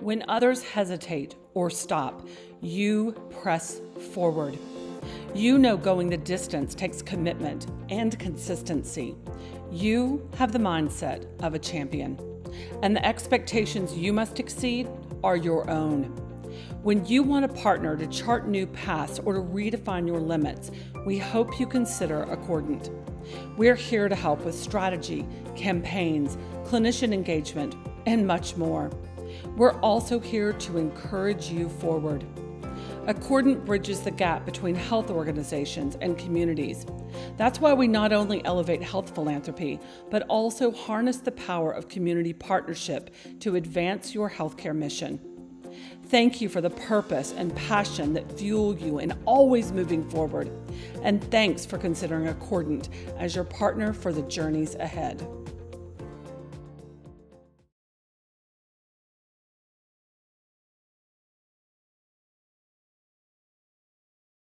When others hesitate or stop, you press forward. You know going the distance takes commitment and consistency. You have the mindset of a champion, and the expectations you must exceed are your own. When you want a partner to chart new paths or to redefine your limits, we hope you consider Accordant. We're here to help with strategy, campaigns, clinician engagement, and much more. We're also here to encourage you forward. Accordant bridges the gap between health organizations and communities. That's why we not only elevate health philanthropy, but also harness the power of community partnership to advance your healthcare mission. Thank you for the purpose and passion that fuel you in always moving forward. And thanks for considering Accordant as your partner for the journeys ahead.